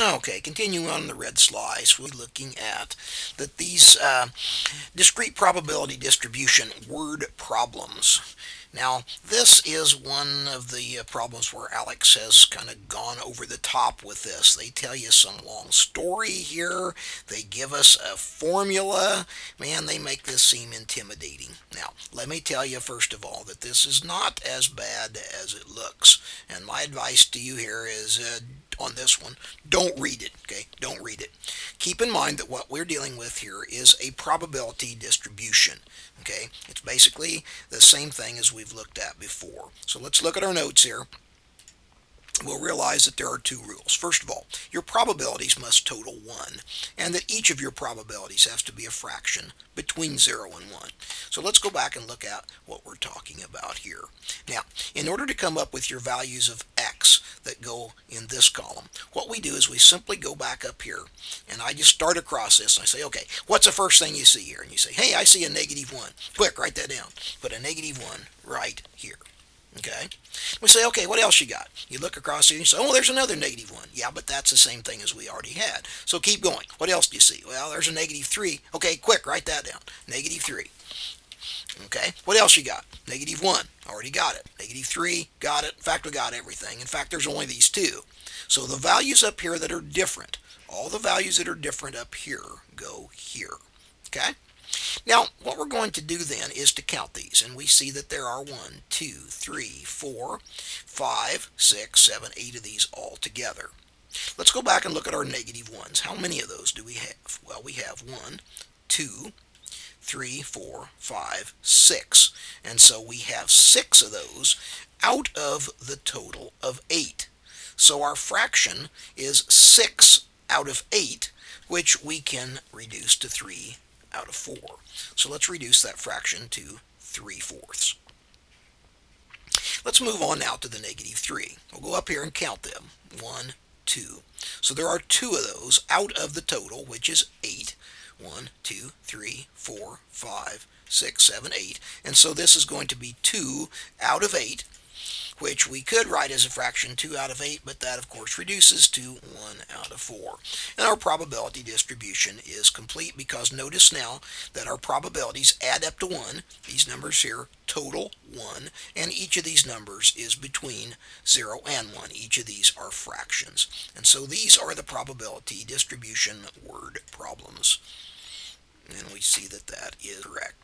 Okay, continuing on the red slice, we're looking at that these uh, discrete probability distribution word problems. Now, this is one of the uh, problems where ALEKS has kind of gone over the top with this. They tell you some long story here. They give us a formula. Man, they make this seem intimidating. Now, let me tell you first of all that this is not as bad as it looks. And my advice to you here is uh, on this one. Don't read it, okay? Don't read it. Keep in mind that what we're dealing with here is a probability distribution, okay? It's basically the same thing as we've looked at before. So let's look at our notes here we'll realize that there are two rules. First of all, your probabilities must total 1, and that each of your probabilities has to be a fraction between 0 and 1. So let's go back and look at what we're talking about here. Now, in order to come up with your values of that go in this column, what we do is we simply go back up here, and I just start across this, and I say, okay, what's the first thing you see here? And you say, hey, I see a negative 1. Quick, write that down. Put a negative 1 right here. Okay. We say, okay, what else you got? You look across here and you say, oh, there's another negative one. Yeah, but that's the same thing as we already had. So keep going. What else do you see? Well, there's a negative 3. Okay, quick, write that down. Negative 3. Okay, what else you got? Negative 1. Already got it. Negative 3. Got it. In fact, we got everything. In fact, there's only these two. So the values up here that are different, all the values that are different up here go here. Okay? Now, what we're going to do then is to count these, and we see that there are 1, 2, 3, 4, 5, 6, 7, 8 of these all together. Let's go back and look at our negative ones. How many of those do we have? Well, we have 1, 2, 3, 4, 5, 6. And so we have 6 of those out of the total of 8. So our fraction is 6 out of 8, which we can reduce to 3 out of 4. So let's reduce that fraction to 3 fourths. Let's move on now to the negative 3. We'll go up here and count them. 1, 2. So there are two of those out of the total, which is 8. 1, 2, 3, 4, 5, 6, 7, 8. And so this is going to be 2 out of 8 which we could write as a fraction 2 out of 8, but that of course reduces to 1 out of 4. And our probability distribution is complete because notice now that our probabilities add up to 1. These numbers here total 1, and each of these numbers is between 0 and 1. Each of these are fractions. And so these are the probability distribution word problems. And we see that that is correct.